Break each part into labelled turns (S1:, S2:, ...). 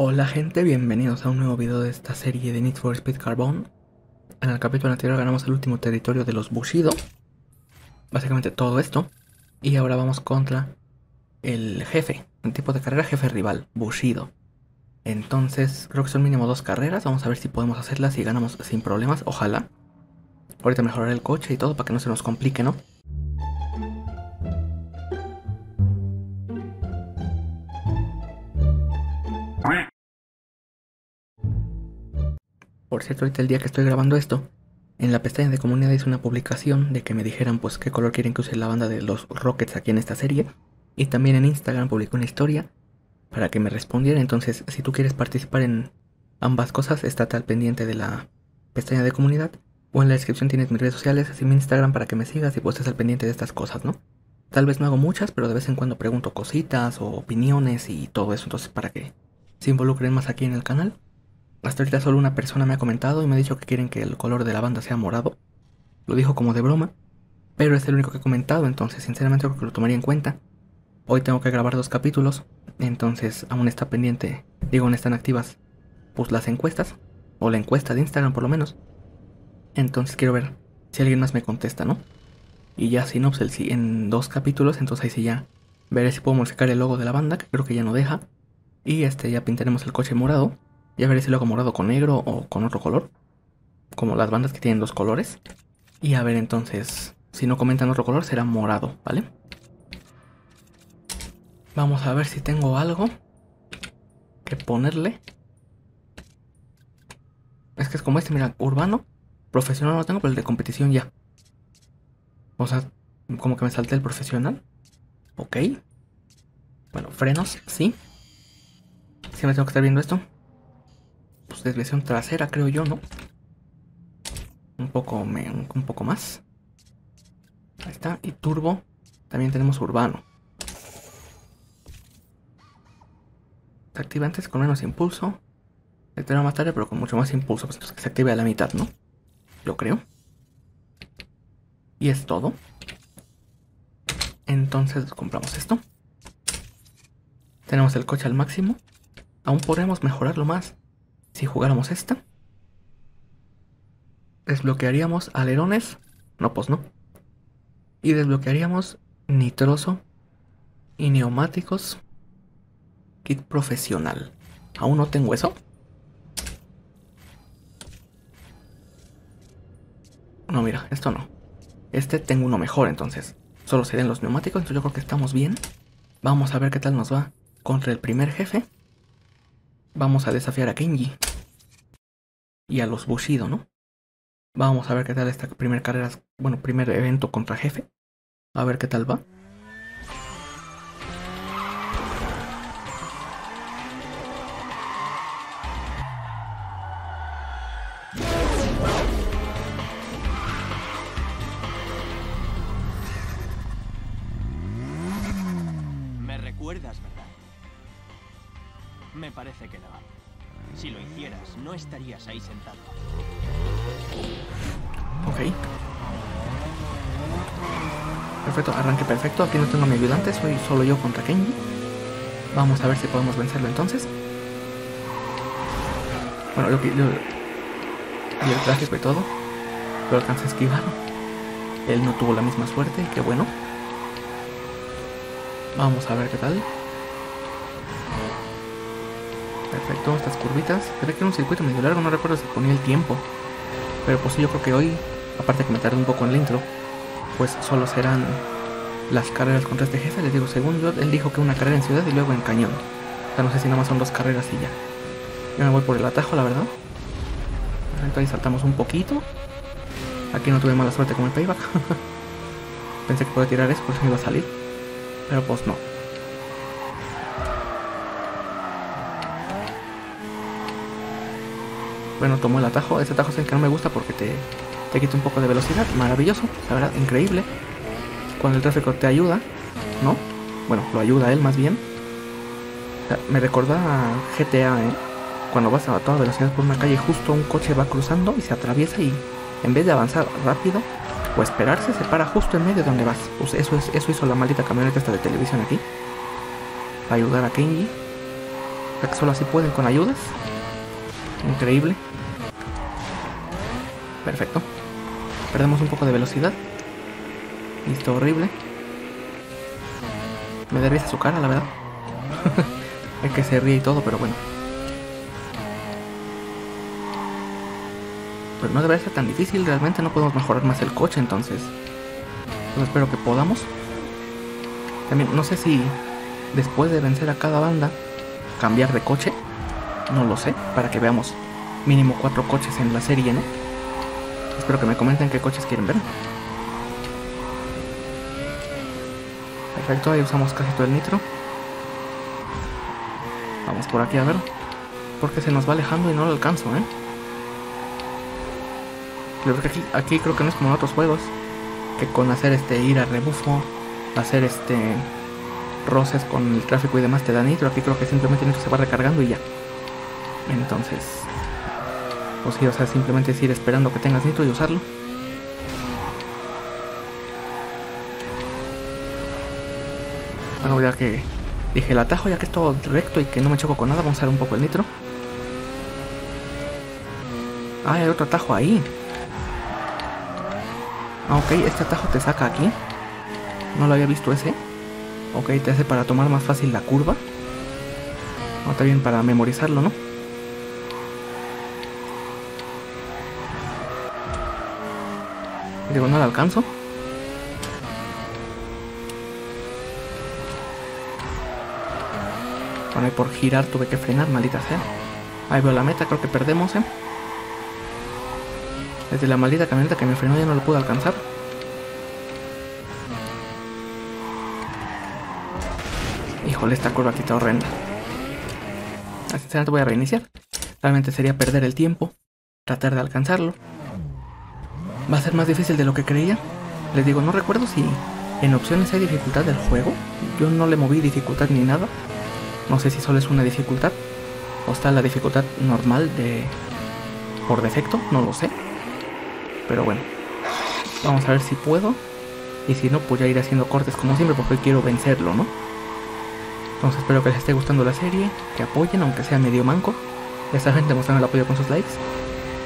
S1: Hola gente, bienvenidos a un nuevo video de esta serie de Need for Speed Carbon. En el capítulo anterior ganamos el último territorio de los Bushido. Básicamente todo esto. Y ahora vamos contra el jefe, el tipo de carrera jefe rival, Bushido. Entonces, creo que son mínimo dos carreras. Vamos a ver si podemos hacerlas y ganamos sin problemas. Ojalá. Ahorita mejoraré el coche y todo para que no se nos complique, ¿no? Por cierto, ahorita el día que estoy grabando esto, en la pestaña de comunidad hice una publicación de que me dijeran pues qué color quieren que use la banda de los Rockets aquí en esta serie. Y también en Instagram publiqué una historia para que me respondieran. Entonces, si tú quieres participar en ambas cosas, estate al pendiente de la pestaña de comunidad. O en la descripción tienes mis redes sociales, así mi Instagram para que me sigas y pues estés al pendiente de estas cosas, ¿no? Tal vez no hago muchas, pero de vez en cuando pregunto cositas o opiniones y todo eso. Entonces, para que se involucren más aquí en el canal. Hasta ahorita solo una persona me ha comentado y me ha dicho que quieren que el color de la banda sea morado. Lo dijo como de broma, pero es el único que he comentado, entonces sinceramente creo que lo tomaría en cuenta. Hoy tengo que grabar dos capítulos, entonces aún está pendiente, digo, aún están activas, pues las encuestas, o la encuesta de Instagram por lo menos. Entonces quiero ver si alguien más me contesta, ¿no? Y ya si no, pues en dos capítulos, entonces ahí sí ya veré si puedo modificar el logo de la banda, que creo que ya no deja. Y este ya pintaremos el coche morado ya veré si lo hago morado con negro o con otro color. Como las bandas que tienen dos colores. Y a ver entonces, si no comentan otro color será morado, ¿vale? Vamos a ver si tengo algo que ponerle. Es que es como este, mira, urbano. Profesional no lo tengo, pero el de competición ya. O sea, como que me salté el profesional. Ok. Bueno, frenos, sí. Sí me tengo que estar viendo esto pues, desviación trasera, creo yo, ¿no? Un poco, un, poco más. Ahí está. Y turbo. También tenemos urbano. Se activa antes con menos impulso. Eterno más tarde, pero con mucho más impulso. Pues que se active a la mitad, ¿no? Yo creo. Y es todo. Entonces compramos esto. Tenemos el coche al máximo. Aún podremos mejorarlo más. Si jugáramos esta, desbloquearíamos alerones, no pues no, y desbloquearíamos nitroso y neumáticos kit profesional. Aún no tengo eso. No, mira, esto no. Este tengo uno mejor, entonces. Solo serían los neumáticos, entonces yo creo que estamos bien. Vamos a ver qué tal nos va contra el primer jefe. Vamos a desafiar a Kenji y a los Bushido, ¿no? Vamos a ver qué tal esta primera carrera, bueno, primer evento contra jefe. A ver qué tal va.
S2: Me recuerdas, ¿verdad? Me parece que no. Si lo hicieras, no estarías ahí sentado.
S1: Ok. Perfecto, arranque perfecto. Aquí no tengo a mi ayudante, soy solo yo contra Kenji. Vamos a ver si podemos vencerlo entonces. Bueno, yo, yo y el tráfico y todo. Lo alcancé a esquivar. Él no tuvo la misma suerte, qué bueno. Vamos a ver qué tal. Perfecto, estas curvitas. Creo que era un circuito medio largo, no recuerdo si ponía el tiempo. Pero pues yo creo que hoy, aparte que me tardé un poco en la intro, pues solo serán las carreras contra este jefe. Les digo, según yo, él dijo que una carrera en ciudad y luego en cañón. O sea, no sé si nada más son dos carreras y ya. Yo me voy por el atajo, la verdad. Entonces saltamos un poquito. Aquí no tuve mala suerte con el payback. Pensé que podía tirar eso, por eso me iba a salir. Pero pues no. Bueno, tomó el atajo. Ese atajo es el que no me gusta porque te, te quita un poco de velocidad. Maravilloso, la verdad, increíble. Cuando el tráfico te ayuda, ¿no? Bueno, lo ayuda él más bien. me recuerda a GTA, ¿eh? Cuando vas a toda velocidad por una calle, justo un coche va cruzando y se atraviesa y en vez de avanzar rápido o esperarse, se para justo en medio de donde vas. Pues eso, es, eso hizo la maldita camioneta esta de televisión aquí. Para ayudar a Kenji. O sea que solo así pueden con ayudas. Increíble. Perfecto. Perdemos un poco de velocidad. Listo, horrible. Me da risa su cara, la verdad. Hay que se ríe y todo, pero bueno. Pues no debería ser tan difícil, realmente no podemos mejorar más el coche, entonces. Pues espero que podamos. También, no sé si después de vencer a cada banda, cambiar de coche. No lo sé, para que veamos mínimo cuatro coches en la serie, ¿no? Espero que me comenten qué coches quieren ver. Perfecto, ahí usamos casi todo el nitro. Vamos por aquí a ver. Porque se nos va alejando y no lo alcanzo, ¿eh? Creo que aquí, aquí creo que no es como en otros juegos. Que con hacer este ir a rebufo, hacer este roces con el tráfico y demás te da nitro. Aquí creo que simplemente el nitro se va recargando y ya. Entonces, pues sí, o sea, simplemente es ir esperando que tengas nitro y usarlo. Bueno, ya que dije el atajo, ya que es todo recto y que no me choco con nada, vamos a usar un poco el nitro. Ah, hay otro atajo ahí. Ah, ok, este atajo te saca aquí. No lo había visto ese. Ok, te hace para tomar más fácil la curva. O también para memorizarlo, ¿no? Digo, no lo alcanzo. Bueno, y por girar tuve que frenar, maldita sea. Ahí veo la meta, creo que perdemos, ¿eh? Desde la maldita camioneta que me frenó ya no lo pude alcanzar. Híjole, esta curva aquí está horrenda. Así voy a reiniciar. Realmente sería perder el tiempo, tratar de alcanzarlo. Va a ser más difícil de lo que creía. Les digo, no recuerdo si en opciones hay dificultad del juego. Yo no le moví dificultad ni nada. No sé si solo es una dificultad o está la dificultad normal de por defecto, no lo sé. Pero bueno, vamos a ver si puedo. Y si no, pues ya iré haciendo cortes como siempre porque quiero vencerlo, ¿no? Entonces espero que les esté gustando la serie, que apoyen aunque sea medio manco. Esa gente mostrando el apoyo con sus likes.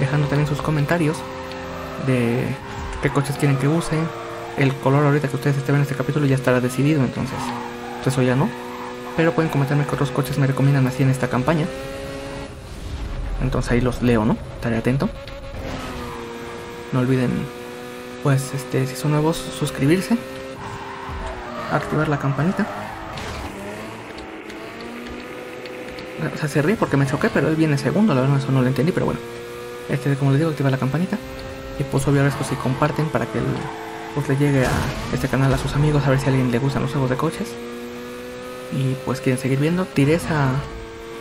S1: Dejando también sus comentarios de qué coches quieren que use. El color ahorita que ustedes estén en este capítulo ya estará decidido, entonces pues eso ya no. Pero pueden comentarme qué otros coches me recomiendan así en esta campaña. Entonces ahí los leo, ¿no? Estaré atento. No olviden, pues, este, si son nuevos, suscribirse. Activar la campanita. O sea, se ríe porque me choqué, pero él viene segundo, la verdad eso no lo entendí, pero bueno. Este, como les digo, activa la campanita. Y pues obvio esto si comparten para que el, pues le llegue a este canal a sus amigos a ver si a alguien le gustan los juegos de coches. Y pues quieren seguir viendo. Tiré esa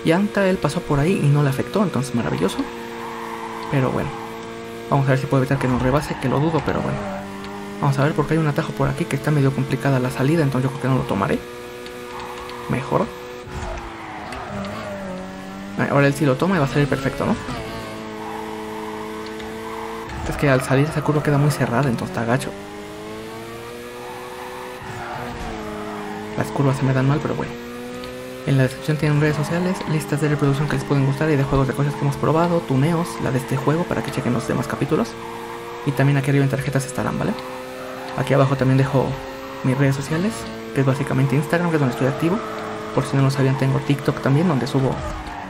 S1: llanta, él pasó por ahí y no le afectó, entonces maravilloso. Pero bueno, vamos a ver si puedo evitar que nos rebase, que lo dudo, pero bueno. Vamos a ver porque hay un atajo por aquí que está medio complicada la salida, entonces yo creo que no lo tomaré. Mejor. Ahora él sí lo toma y va a salir perfecto, ¿no? Es que al salir esa curva queda muy cerrada, entonces está gacho. Las curvas se me dan mal, pero bueno. En la descripción tienen redes sociales, listas de reproducción que les pueden gustar y de juegos de coches que hemos probado, tuneos, la de este juego para que chequen los demás capítulos. Y también aquí arriba en tarjetas estarán, ¿vale? Aquí abajo también dejo mis redes sociales, que es básicamente Instagram, que es donde estoy activo. Por si no lo sabían, tengo TikTok también, donde subo...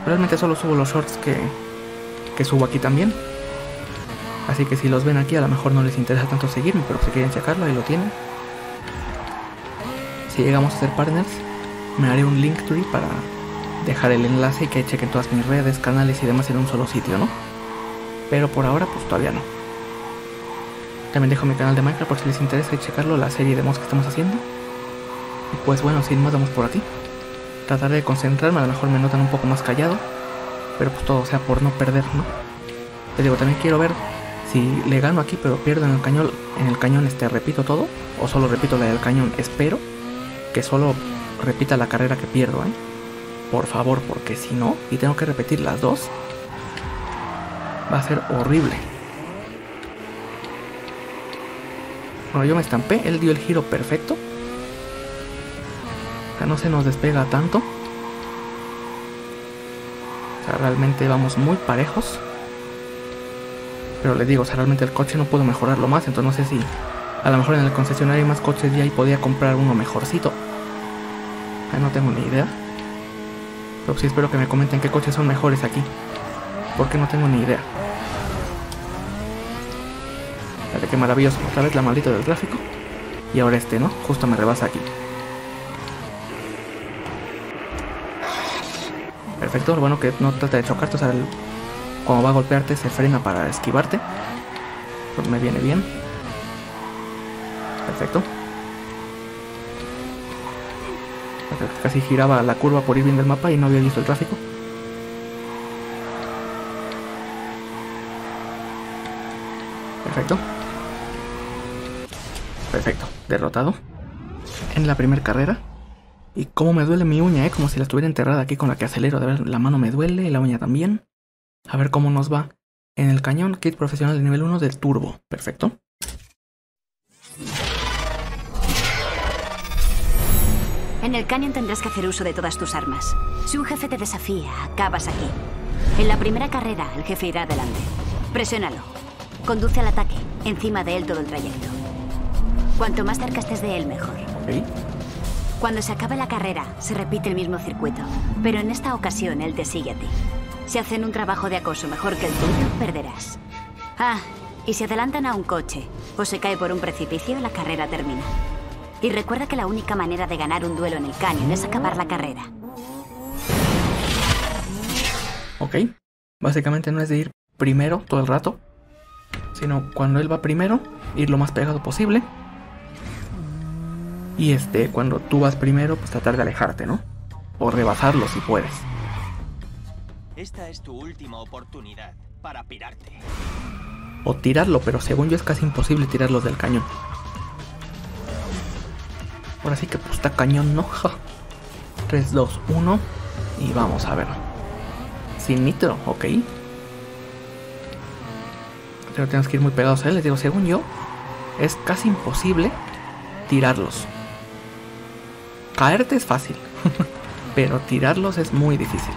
S1: Realmente solo subo los shorts que, que subo aquí también. Así que si los ven aquí, a lo mejor no les interesa tanto seguirme, pero si quieren checarlo, ahí lo tienen. Si llegamos a ser partners, me haré un link tree para dejar el enlace y que chequen todas mis redes, canales y demás en un solo sitio, ¿no? Pero por ahora, pues todavía no. También dejo mi canal de Minecraft por si les interesa checarlo, la serie de mods que estamos haciendo. Y pues bueno, sin más, vamos por aquí. Trataré de concentrarme, a lo mejor me notan un poco más callado. Pero pues todo sea por no perder, ¿no? Te digo, también quiero ver si le gano aquí pero pierdo en el cañón, en el cañón este repito todo o solo repito la del cañón, espero que solo repita la carrera que pierdo, ¿eh? Por favor, porque si no, y tengo que repetir las dos, va a ser horrible. Bueno, yo me estampé, él dio el giro perfecto. O sea, no se nos despega tanto. O sea, realmente vamos muy parejos. Pero les digo, o sea, realmente el coche no puedo mejorarlo más, entonces no sé si a lo mejor en el concesionario hay más coches ya y podía comprar uno mejorcito. Ahí no tengo ni idea. Pero sí espero que me comenten qué coches son mejores aquí. Porque no tengo ni idea. Fíjate qué maravilloso. Otra vez la maldita del tráfico. Y ahora este, ¿no? Justo me rebasa aquí. Perfecto, bueno que no trata de chocarte, o sea, el- cuando va a golpearte se frena para esquivarte. Me viene bien. Perfecto. Casi giraba la curva por ir viendo el mapa y no había visto el tráfico. Perfecto. Perfecto, derrotado. En la primera carrera. Y cómo me duele mi uña, ¿eh? Como si la estuviera enterrada aquí con la que acelero. De ver, la mano me duele, la uña también. A ver cómo nos va. En el cañón, kit profesional de nivel 1 del turbo. Perfecto.
S3: En el cañón tendrás que hacer uso de todas tus armas. Si un jefe te desafía, acabas aquí. En la primera carrera, el jefe irá adelante. Presiónalo. Conduce al ataque, encima de él todo el trayecto. Cuanto más cerca estés de él, mejor.
S1: Ok.
S3: Cuando se acabe la carrera, se repite el mismo circuito, pero en esta ocasión él te sigue a ti. Si hacen un trabajo de acoso mejor que el tuyo, perderás. Ah, y si adelantan a un coche o se cae por un precipicio, la carrera termina. Y recuerda que la única manera de ganar un duelo en el cañón es acabar la carrera.
S1: Ok. Básicamente no es de ir primero todo el rato. Sino cuando él va primero, ir lo más pegado posible. Y este, cuando tú vas primero, pues tratar de alejarte, ¿no? O rebasarlo si puedes.
S2: Esta es tu última oportunidad para pirarte.
S1: O tirarlo, pero según yo es casi imposible tirarlos del cañón. Ahora sí que pues cañón, ¿no? 3, 2, 1. Y vamos a ver. Sin nitro, ok. Pero tenemos que ir muy pegados a él. Les digo, según yo, es casi imposible tirarlos. Caerte es fácil. pero tirarlos es muy difícil.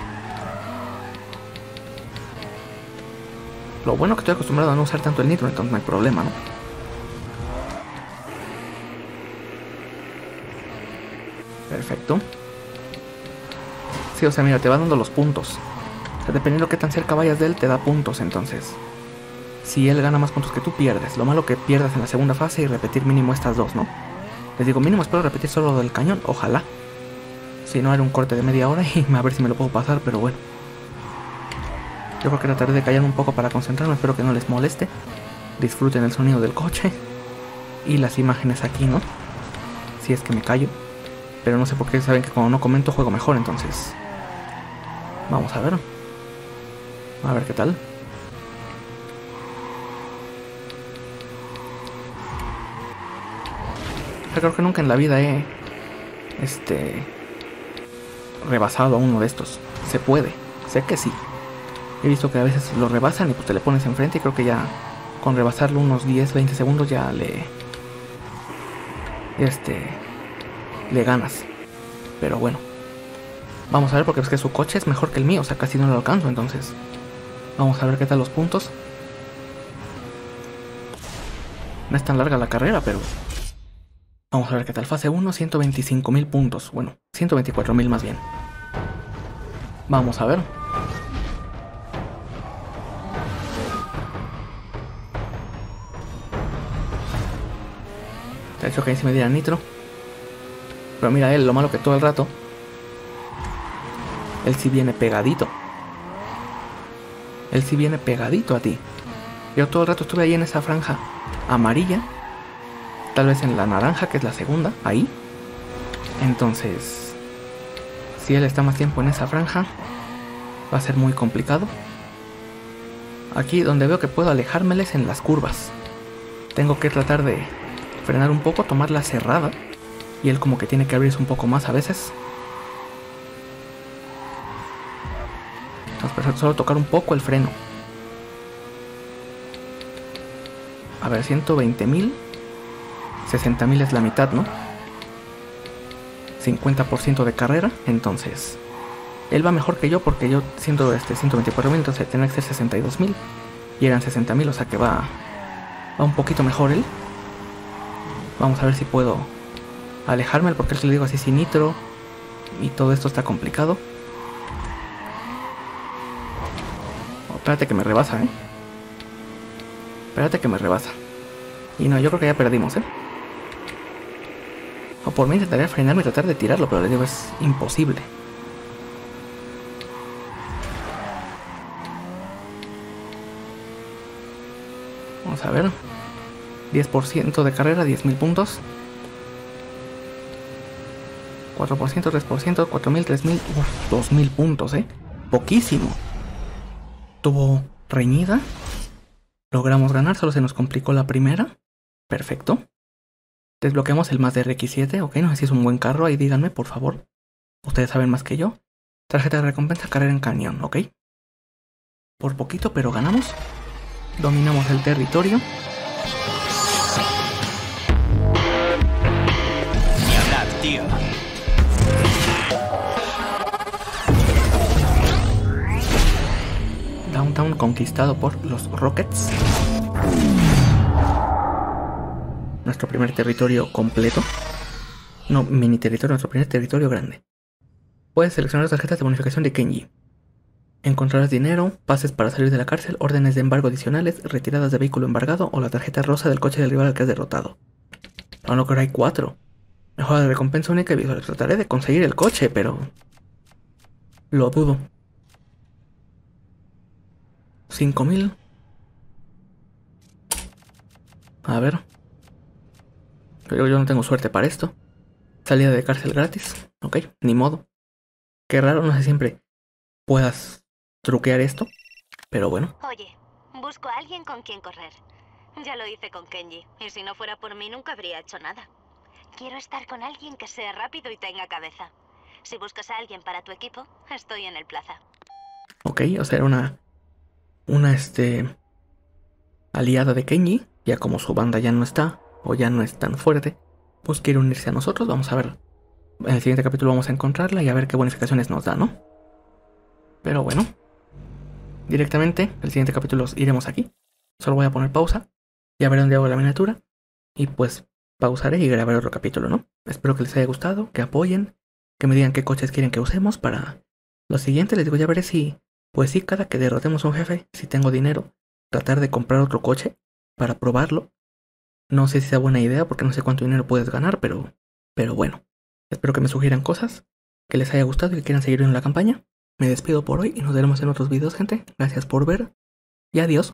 S1: Lo bueno que estoy acostumbrado a no usar tanto el nitro, entonces no hay problema, ¿no? Perfecto. Sí, o sea, mira, te va dando los puntos. O sea, dependiendo de qué tan cerca vayas de él, te da puntos, entonces. Si él gana más puntos que tú, pierdes. Lo malo que pierdas en la segunda fase y repetir mínimo estas dos, ¿no? Les digo, mínimo espero repetir solo lo del cañón, ojalá. Si no, era un corte de media hora y a ver si me lo puedo pasar, pero bueno. Yo creo que trataré de callar un poco para concentrarme, espero que no les moleste. Disfruten el sonido del coche y las imágenes aquí, ¿no? Si es que me callo. Pero no sé por qué saben que cuando no comento juego mejor, entonces. Vamos a ver. A ver qué tal. Yo creo que nunca en la vida he. Este. rebasado a uno de estos. Se puede. Sé que sí. He visto que a veces lo rebasan y pues te le pones enfrente y creo que ya con rebasarlo unos 10, 20 segundos ya le... Este... Le ganas. Pero bueno. Vamos a ver porque es que su coche es mejor que el mío, o sea, casi no lo alcanzo, entonces... Vamos a ver qué tal los puntos. No es tan larga la carrera, pero... Vamos a ver qué tal. Fase 1, 125.000 puntos. Bueno, 124.000 más bien. Vamos a ver. Ha hecho que ahí si me diera nitro. Pero mira él, lo malo que todo el rato. Él sí viene pegadito. Él sí viene pegadito a ti. Yo todo el rato estuve ahí en esa franja amarilla. Tal vez en la naranja, que es la segunda, ahí. Entonces, si él está más tiempo en esa franja, va a ser muy complicado. Aquí donde veo que puedo alejármeles en las curvas. Tengo que tratar de frenar un poco, tomarla cerrada. Y él como que tiene que abrirse un poco más a veces. Entonces, solo tocar un poco el freno. A ver, 120.000. 60.000 es la mitad, ¿no? 50% de carrera, entonces Él va mejor que yo porque yo siento este 124 mil, entonces tenía que ser 62 mil. Y eran 60 mil, o sea que va, va un poquito mejor él. Vamos a ver si puedo alejarme, porque le digo así sin nitro. Y todo esto está complicado. Oh, espérate que me rebasa, eh. Espérate que me rebasa. Y no, yo creo que ya perdimos, eh. O por mí intentaría frenarme y tratar de tirarlo, pero le digo, es imposible. Vamos a ver. 10% de carrera, 10.000 puntos. 4%, 3%, 4.000, 3.000, 2.000 puntos, ¿eh? Poquísimo. Tuvo reñida. Logramos ganar, solo se nos complicó la primera. Perfecto. Desbloqueamos el más de RX7, ok, no sé si es un buen carro, ahí díganme, por favor. Ustedes saben más que yo. Tarjeta de recompensa, carrera en cañón, ok. Por poquito, pero ganamos. Dominamos el territorio. Conquistado por los Rockets. Nuestro primer territorio completo. No, mini territorio, nuestro primer territorio grande. Puedes seleccionar las tarjetas de bonificación de Kenji. Encontrarás dinero, pases para salir de la cárcel, órdenes de embargo adicionales, retiradas de vehículo embargado o la tarjeta rosa del coche del rival al que has derrotado. No creo que hay cuatro. Mejora de recompensa única y visual. Trataré de conseguir el coche, pero... Lo dudo. 5000. A ver. Pero yo no tengo suerte para esto. Salida de cárcel gratis. Ok, ni modo. Qué raro, no sé siempre puedas truquear esto. Pero bueno.
S3: Oye, busco a alguien con quien correr. Ya lo hice con Kenji, y si no fuera por mí nunca habría hecho nada. Quiero estar con alguien que sea rápido y tenga cabeza. Si buscas a alguien para tu equipo, estoy en el plaza.
S1: Ok, o sea, era una. Una este. aliada de Kenji. Ya como su banda ya no está, o ya no es tan fuerte, pues quiere unirse a nosotros. Vamos a ver. En el siguiente capítulo vamos a encontrarla y a ver qué bonificaciones nos da, ¿no? Pero bueno. Directamente, el siguiente capítulo iremos aquí. Solo voy a poner pausa. Ya veré dónde hago la miniatura. Y pues pausaré y grabaré otro capítulo, ¿no? Espero que les haya gustado, que apoyen, que me digan qué coches quieren que usemos para lo siguiente. Les digo, ya veré si, pues sí, cada que derrotemos a un jefe, si tengo dinero, tratar de comprar otro coche para probarlo. No sé si sea buena idea porque no sé cuánto dinero puedes ganar, pero, pero bueno. Espero que me sugieran cosas, que les haya gustado y que quieran seguir en la campaña. Me despido por hoy y nos veremos en otros videos, gente. Gracias por ver y adiós.